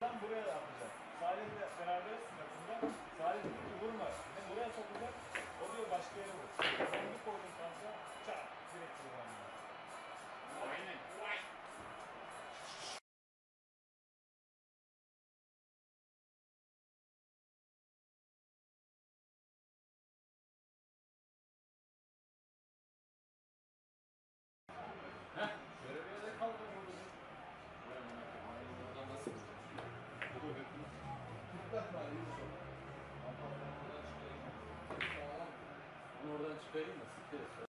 Tam buraya atacak. Salih'le beraberiz sınıfında. Salih diyor ki vurma. Ne buraya sokacak? O diyor başka yere vur. Ben bir koydum Onu oradan çıkarayım da siktir.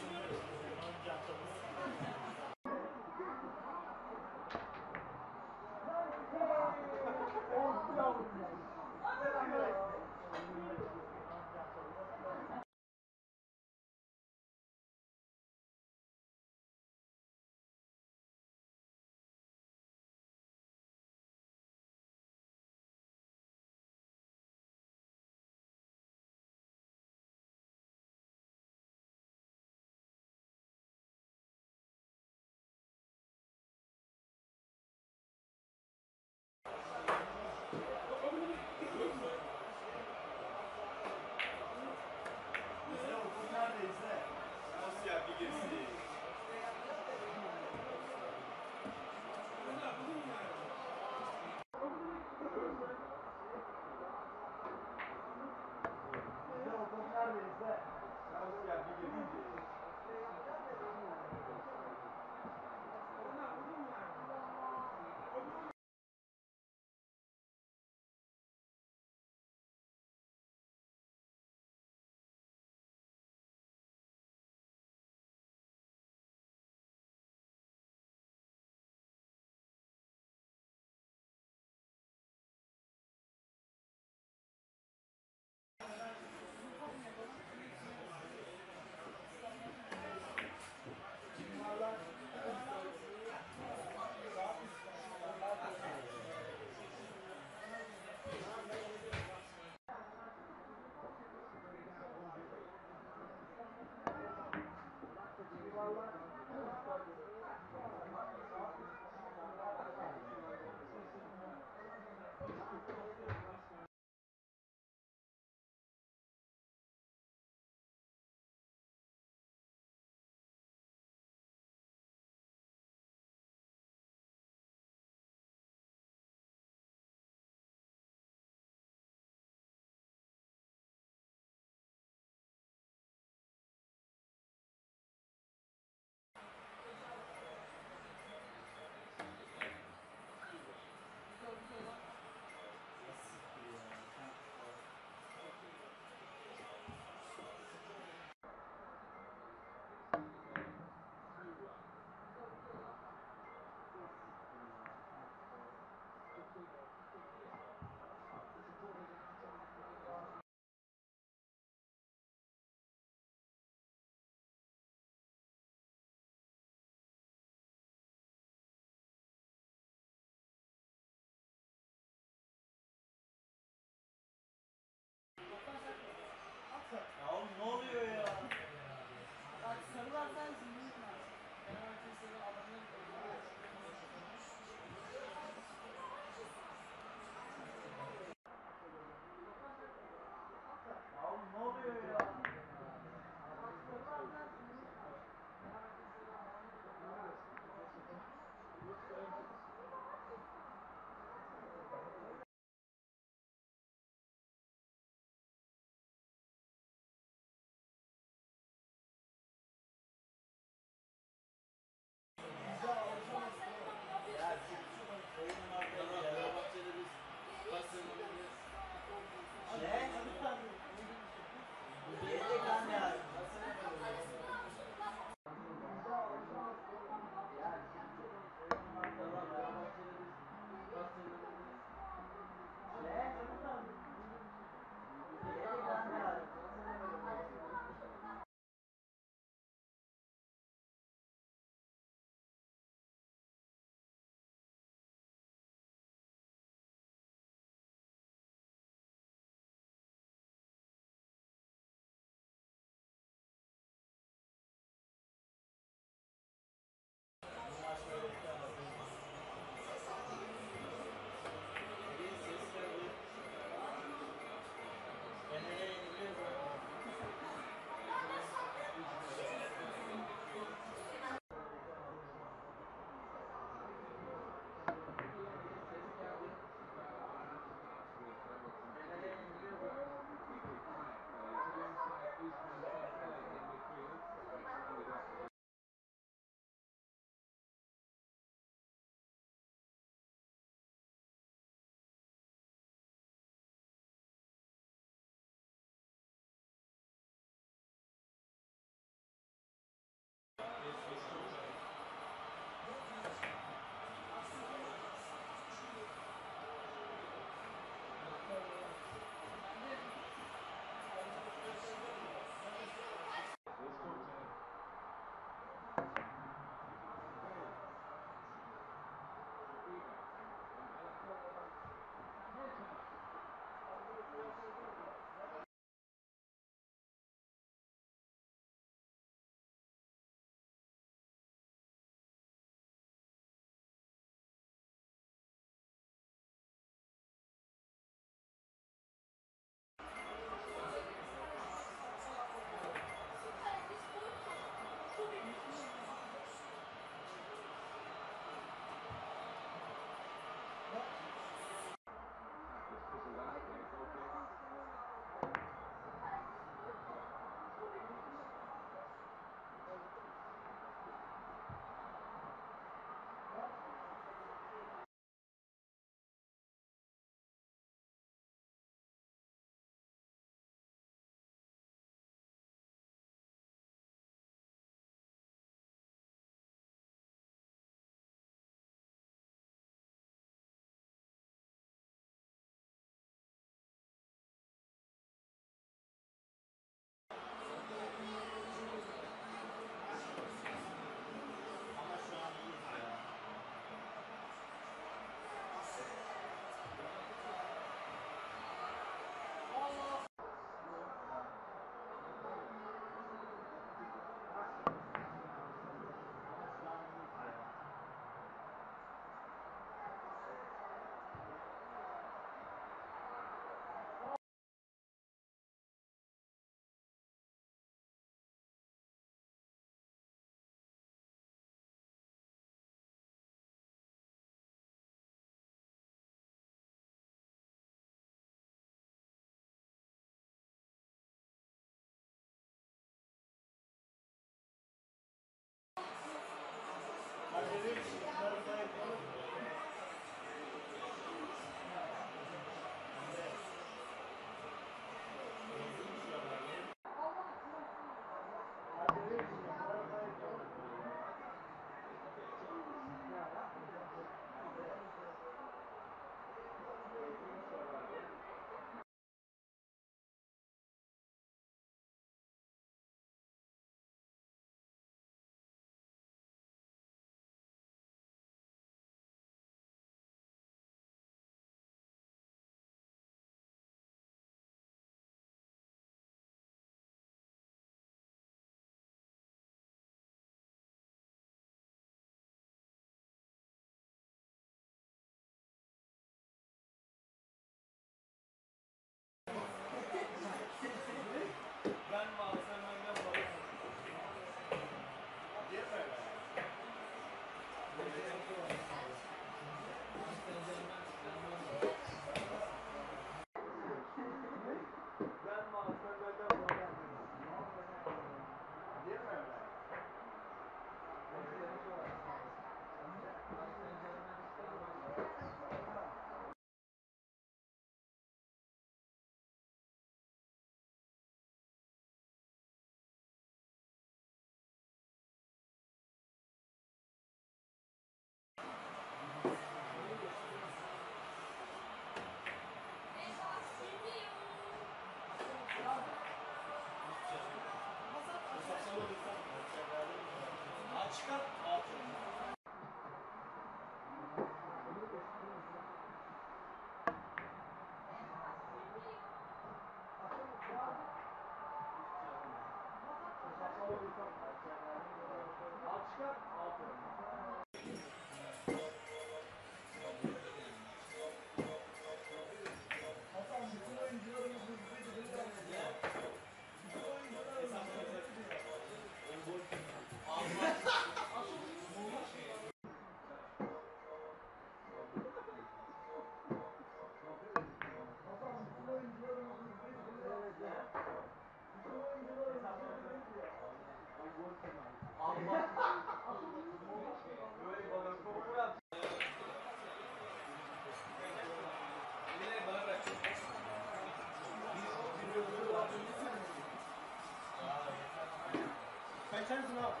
Kaçarsın abi.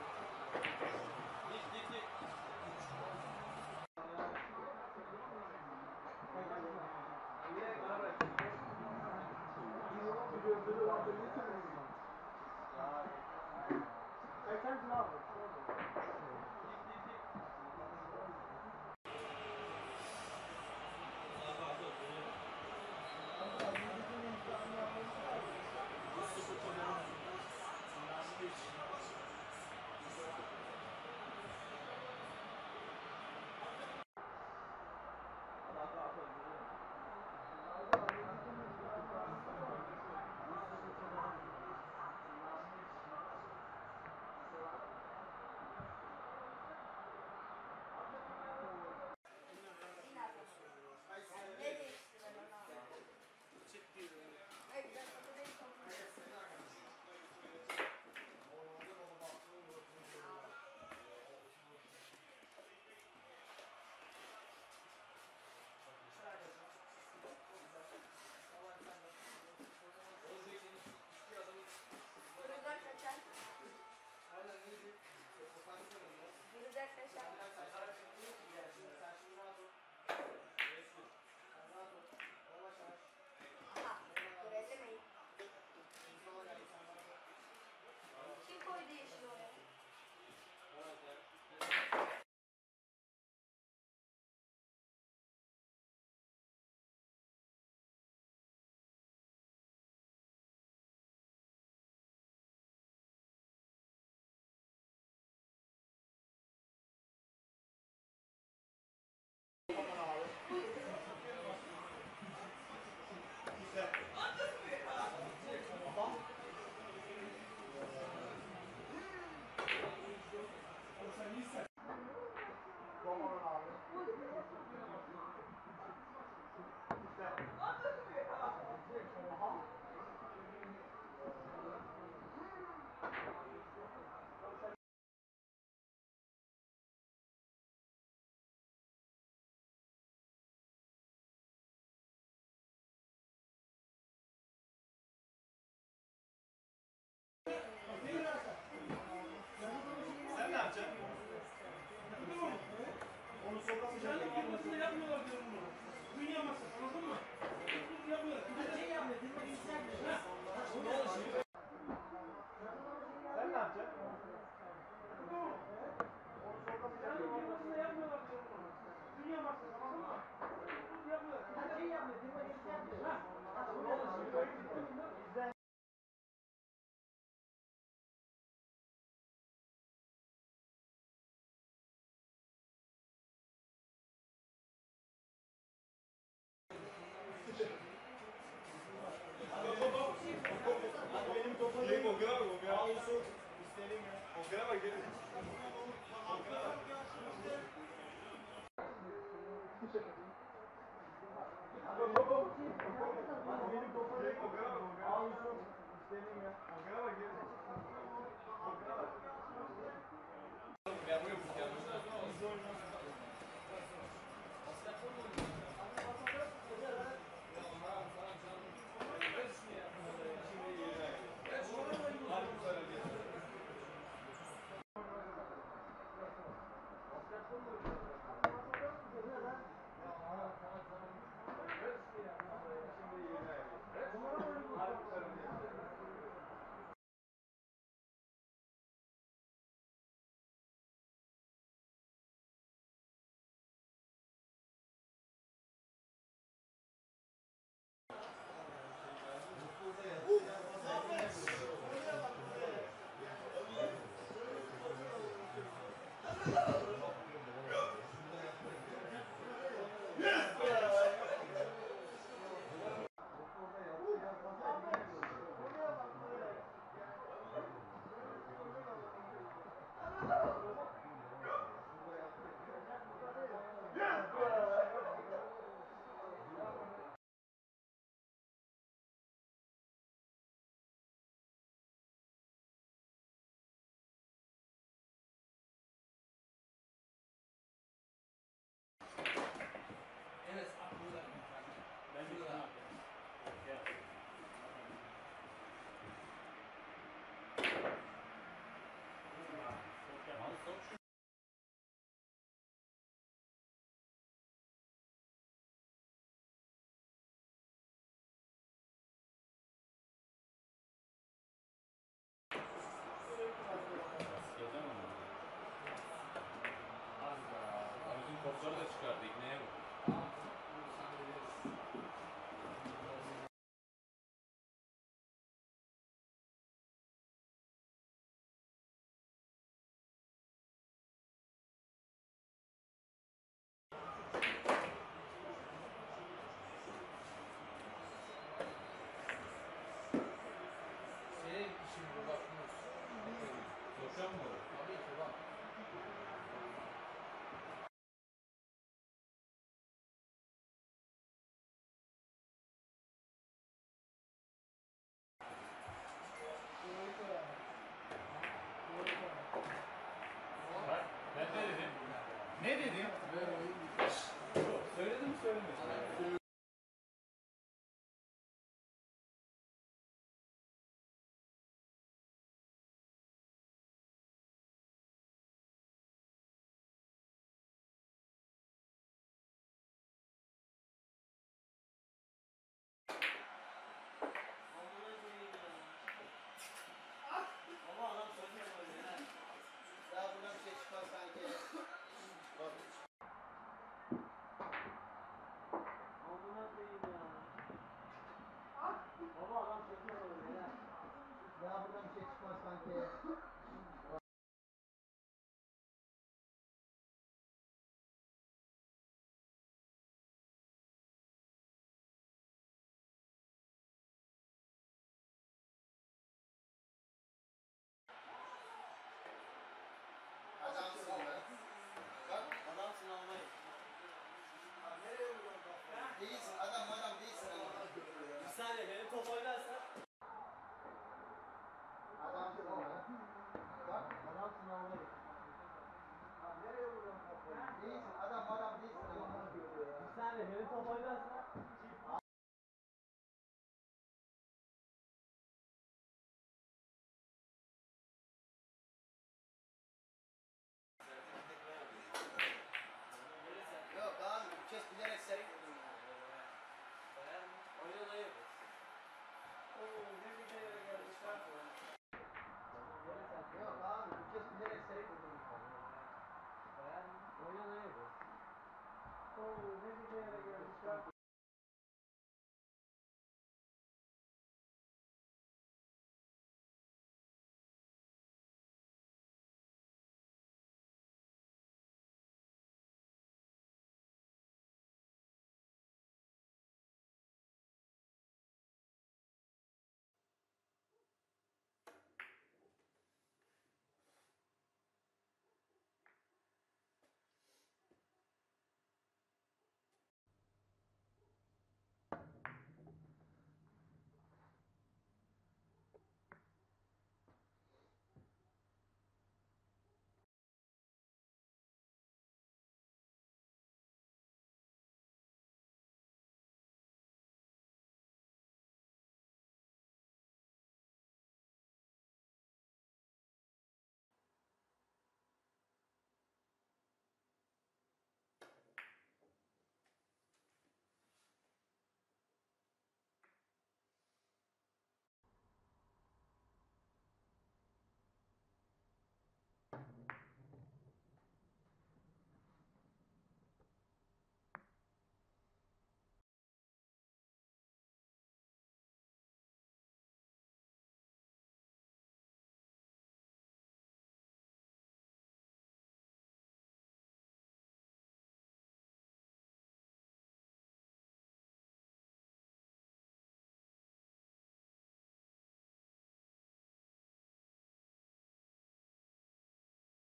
Git git git. Kaçarsın abi.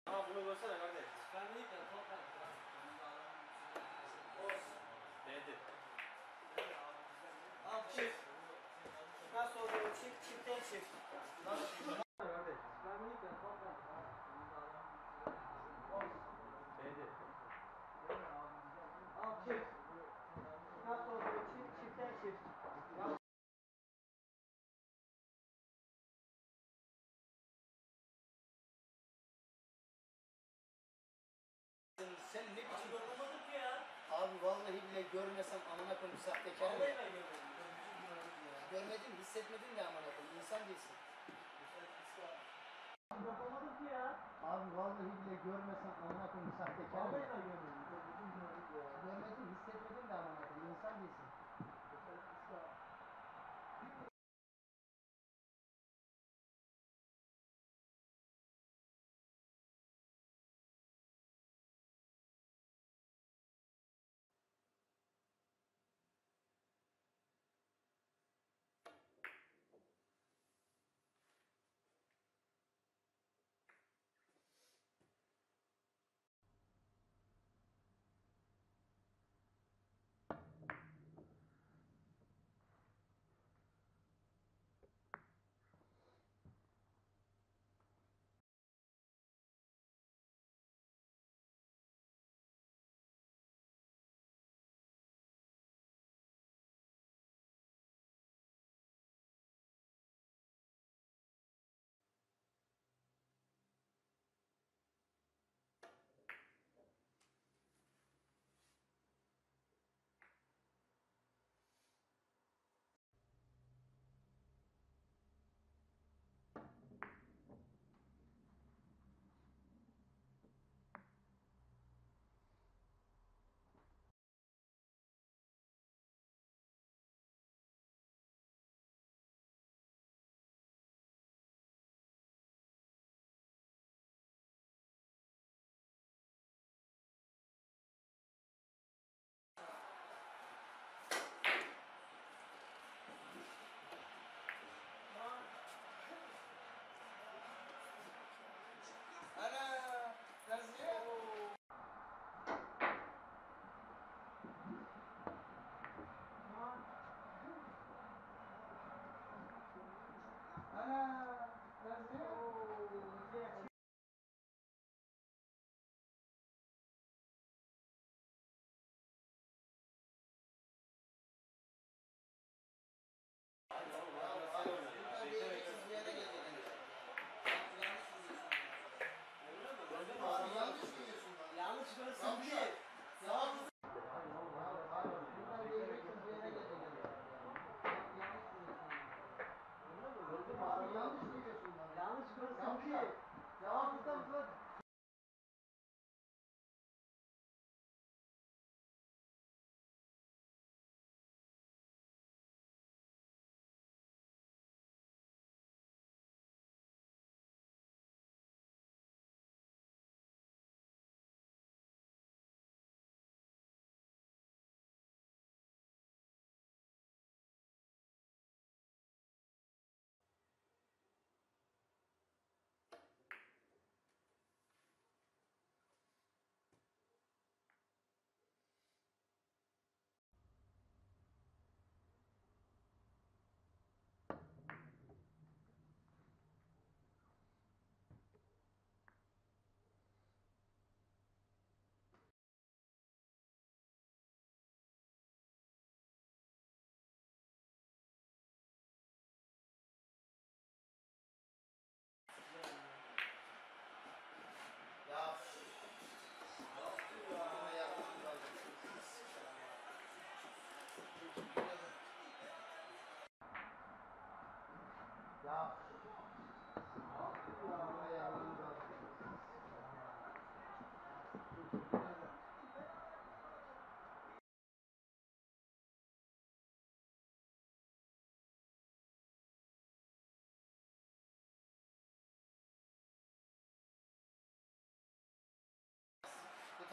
Ama bunu görsene kardeş. Çıkarmayıp da topla. Olsun. Dedi. Al çift. Nasıl olur? Çift, çiftten çift. Nasıl? Kardeş. Çıkarmayıp da topla. Dedi. dedin ya amına koyayım. İnsan değilsin. Yapamadım ki ya. Abi vallahi bile görmesen amına koyayım sahtekar. Vallahi da görmedim. Görmedim.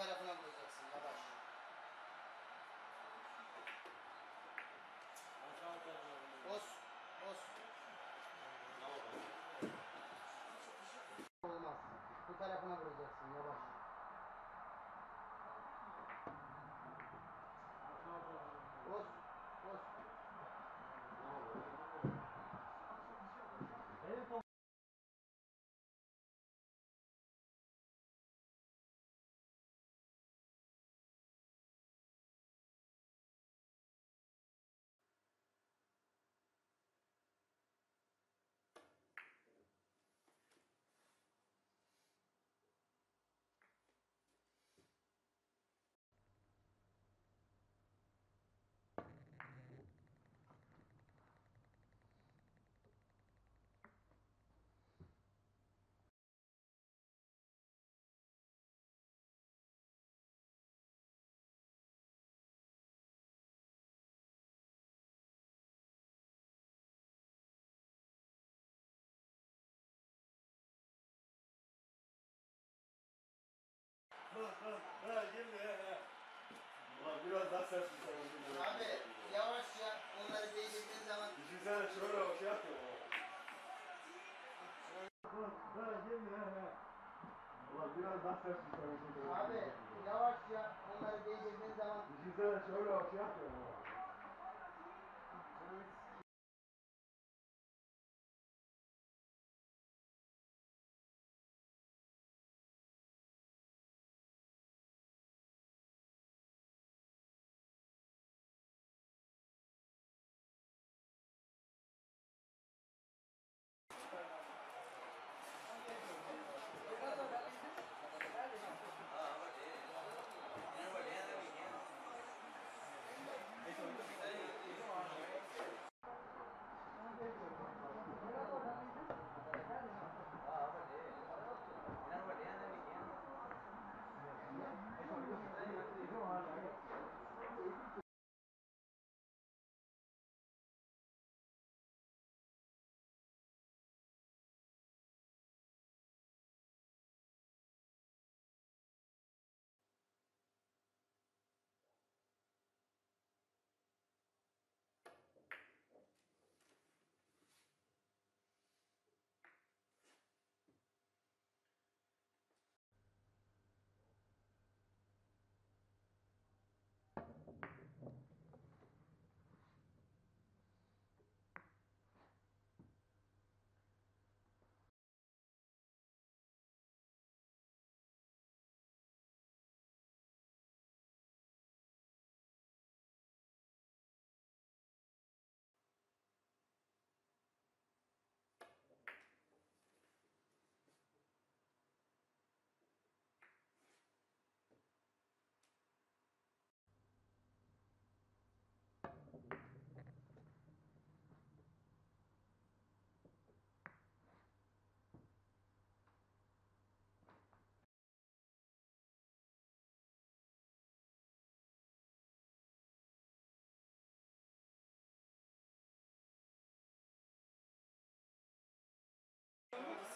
Tarafına vuracaksın yavaş. Bos, bos. Olmaz. Bu tarafına vuracaksın yavaş. Ha girdi he he. Ulan biraz daha sert bir tane. Abi yavaşça onları değdirdiğin zaman Düşünsene şöyle o şey yapıyor. Ha girdi he he. Ulan biraz daha sert bir tane. abi yavaşça onları değdirdiğin zaman Düşünsene şöyle o şey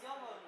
Yellow.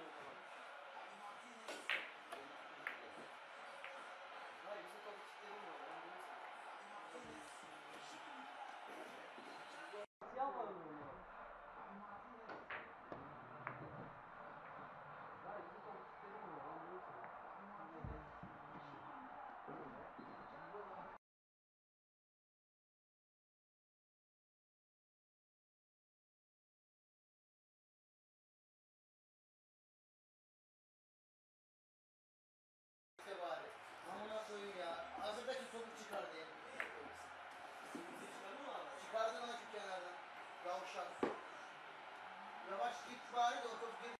bariz 31.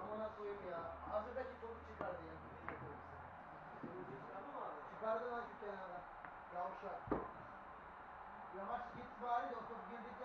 Amına koyayım ya. Hazırdaki topu çıkardı ya. Çıkardı lan şu kenara. Yavşak. Yavaş git bari de 31'lik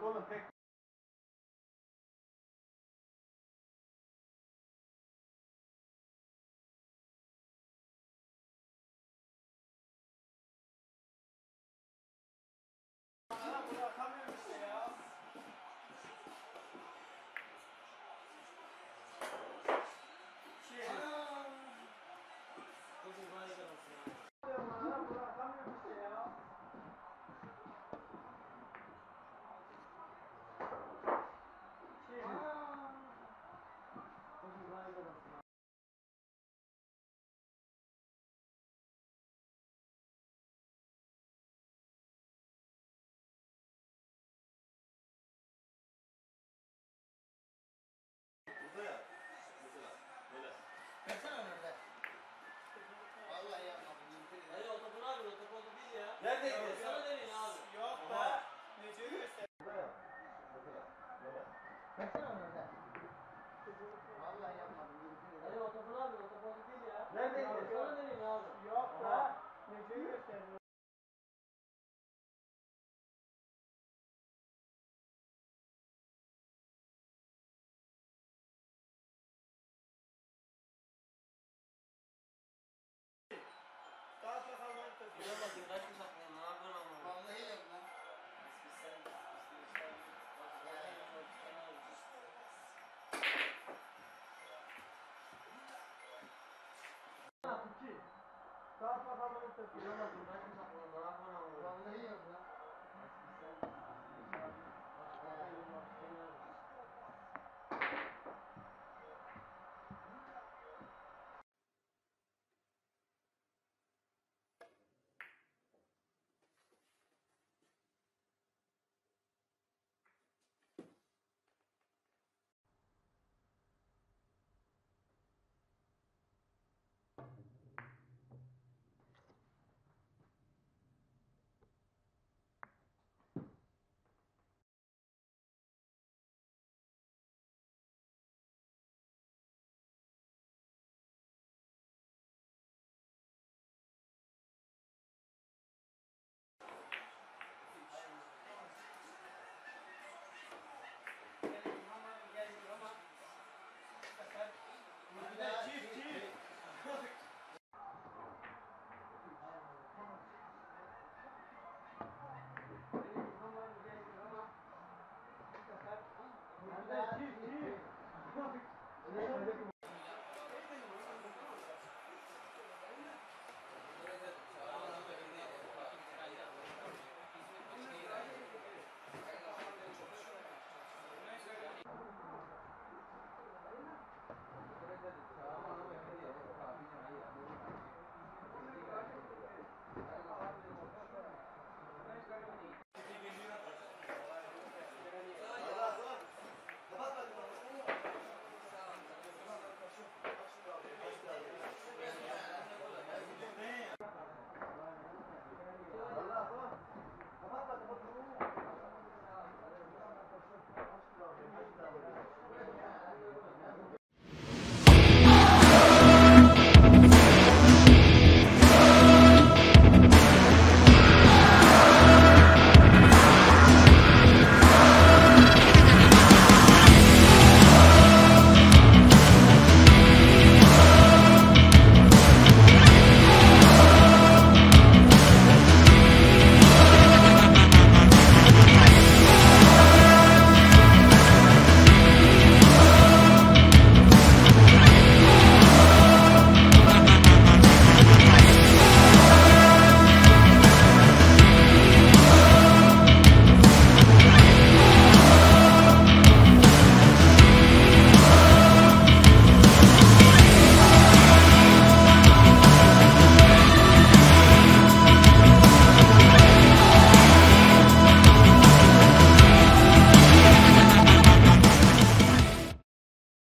goal effect Esat 2. Daha fazla bunu tepki. Yalan dur. Ben de saklanırım. Ben de saklanırım.